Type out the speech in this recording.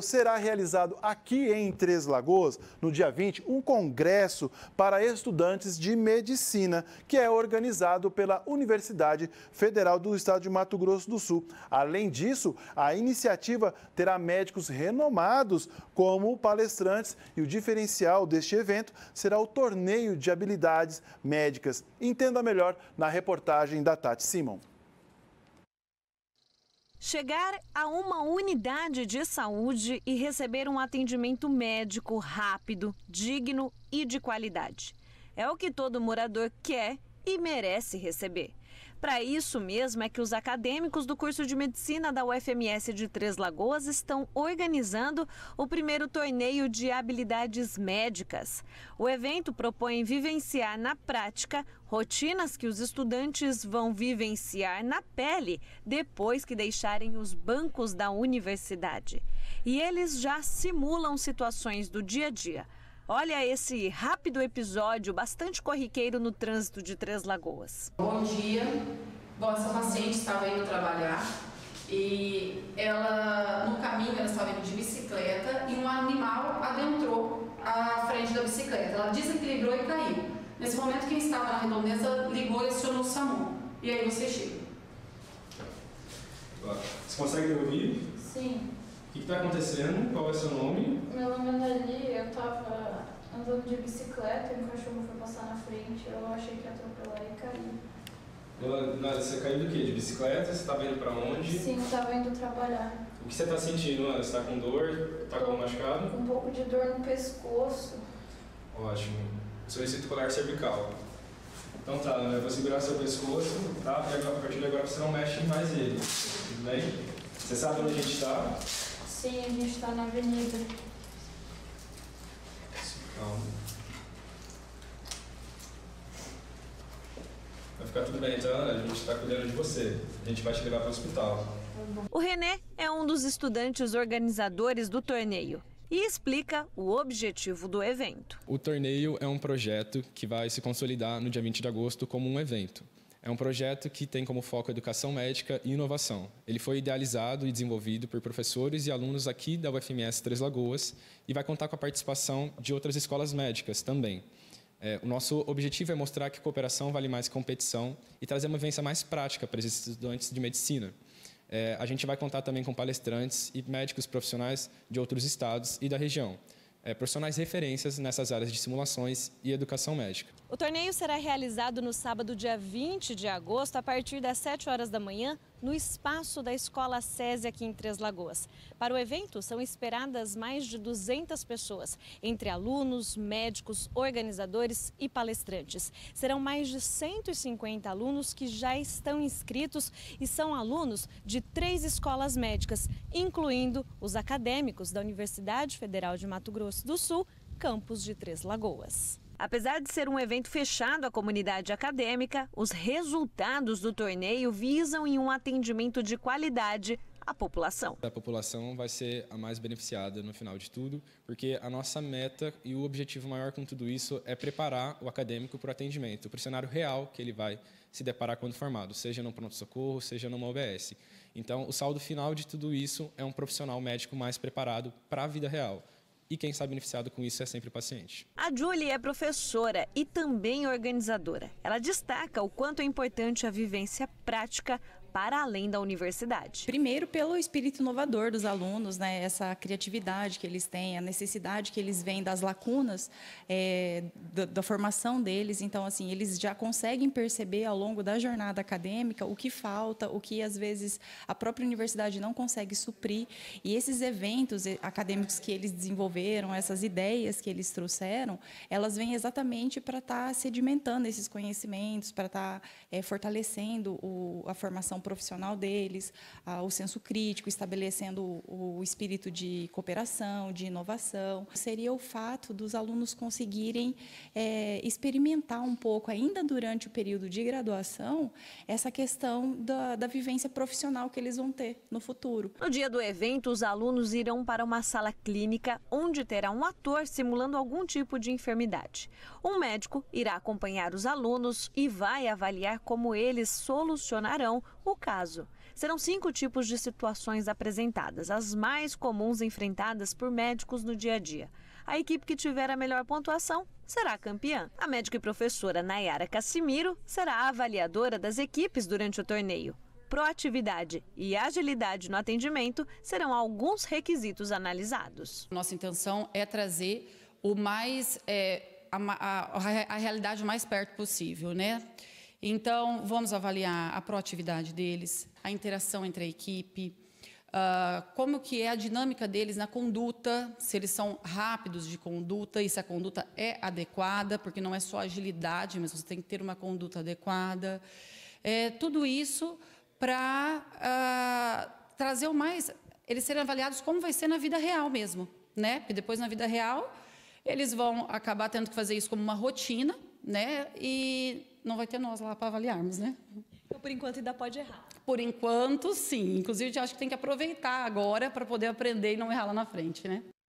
Será realizado aqui em Três Lagoas, no dia 20, um congresso para estudantes de medicina, que é organizado pela Universidade Federal do Estado de Mato Grosso do Sul. Além disso, a iniciativa terá médicos renomados como palestrantes e o diferencial deste evento será o torneio de habilidades médicas. Entenda melhor na reportagem da Tati Simon. Chegar a uma unidade de saúde e receber um atendimento médico rápido, digno e de qualidade. É o que todo morador quer e merece receber. Para isso mesmo é que os acadêmicos do curso de medicina da UFMS de Três Lagoas estão organizando o primeiro torneio de habilidades médicas. O evento propõe vivenciar na prática rotinas que os estudantes vão vivenciar na pele depois que deixarem os bancos da universidade. E eles já simulam situações do dia a dia. Olha esse rápido episódio bastante corriqueiro no trânsito de Três Lagoas. Bom dia. Bom, essa paciente estava indo trabalhar e ela, no caminho, ela estava indo de bicicleta e um animal adentrou a frente da bicicleta. Ela desequilibrou e caiu. Nesse momento, quem estava na redondeza ligou e acionou o SAMU. E aí você chega. Você consegue me ouvir? Sim. O que está acontecendo? Qual é seu nome? Meu nome é Nali, eu estava andando de bicicleta e um cachorro foi passar na frente. Eu achei que ia atropelar e caí. Você caiu do quê? De bicicleta? Você estava indo para onde? Sim, eu estava indo trabalhar. O que você está sentindo? Ana? Você está com dor? Está com machucado? Com um pouco de dor no pescoço. Ótimo. Solicito colar cervical. Então tá, eu vou segurar seu pescoço, tá? E agora, a partir de agora você não mexe mais ele. Tudo bem? Você sabe onde a gente está? Sim, a gente está na avenida. Calma. Vai ficar tudo bem, tá? A gente está cuidando de você. A gente vai te levar para o hospital. O René é um dos estudantes organizadores do torneio e explica o objetivo do evento. O torneio é um projeto que vai se consolidar no dia 20 de agosto como um evento. É um projeto que tem como foco educação médica e inovação. Ele foi idealizado e desenvolvido por professores e alunos aqui da UFMS Três Lagoas e vai contar com a participação de outras escolas médicas também. É, o nosso objetivo é mostrar que cooperação vale mais que competição e trazer uma vivência mais prática para os estudantes de medicina. É, a gente vai contar também com palestrantes e médicos profissionais de outros estados e da região é, profissionais referências nessas áreas de simulações e educação médica. O torneio será realizado no sábado, dia 20 de agosto, a partir das 7 horas da manhã, no espaço da Escola SESI aqui em Três Lagoas. Para o evento, são esperadas mais de 200 pessoas, entre alunos, médicos, organizadores e palestrantes. Serão mais de 150 alunos que já estão inscritos e são alunos de três escolas médicas, incluindo os acadêmicos da Universidade Federal de Mato Grosso do Sul, campus de Três Lagoas. Apesar de ser um evento fechado à comunidade acadêmica, os resultados do torneio visam em um atendimento de qualidade à população. A população vai ser a mais beneficiada no final de tudo, porque a nossa meta e o objetivo maior com tudo isso é preparar o acadêmico para o atendimento, para o cenário real que ele vai se deparar quando formado, seja no pronto-socorro, seja numa OBS. Então, o saldo final de tudo isso é um profissional médico mais preparado para a vida real e quem está beneficiado com isso é sempre o paciente. A Julie é professora e também organizadora. Ela destaca o quanto é importante a vivência prática para além da universidade. Primeiro, pelo espírito inovador dos alunos, né? essa criatividade que eles têm, a necessidade que eles veem das lacunas é, da, da, formação deles. Então, assim, eles já conseguem perceber ao longo da jornada acadêmica o que falta, o que às vezes a própria universidade não consegue suprir. E esses eventos acadêmicos que eles desenvolveram, essas ideias que eles trouxeram, elas vêm exatamente para estar tá sedimentando esses conhecimentos, para estar tá, é, fortalecendo o, a formação profissional deles, o senso crítico, estabelecendo o, o espírito de cooperação, de inovação. Seria o fato dos alunos conseguirem é, experimentar um pouco, ainda durante o período de graduação, essa questão da, da vivência profissional que eles vão ter no futuro. No dia do evento, os alunos irão para uma sala clínica onde terá um ator simulando algum tipo de enfermidade. Um médico irá acompanhar os alunos e vai avaliar como eles solucionarão o caso. Serão cinco tipos de situações apresentadas, as mais comuns enfrentadas por médicos no dia a dia. A equipe que tiver a melhor pontuação será campeã. A médica e professora Nayara Cassimiro será a avaliadora das equipes durante o torneio. Proatividade e agilidade no atendimento serão alguns requisitos analisados. Nossa intenção é trazer o mais é, a, a, a realidade o mais perto possível, né? Então, vamos avaliar a proatividade deles, a interação entre a equipe, uh, como que é a dinâmica deles na conduta, se eles são rápidos de conduta e se a conduta é adequada, porque não é só agilidade, mas você tem que ter uma conduta adequada. É, tudo isso para uh, ah, trazer o mais, eles serem avaliados como vai ser na vida real mesmo, né? Porque depois na vida real eles vão acabar tendo que fazer isso como uma rotina, né? E não vai ter nós lá para avaliarmos, né? Então, por enquanto ainda pode errar. Por enquanto, sim. Inclusive, eu acho que tem que aproveitar agora para poder aprender e não errar lá na frente, né?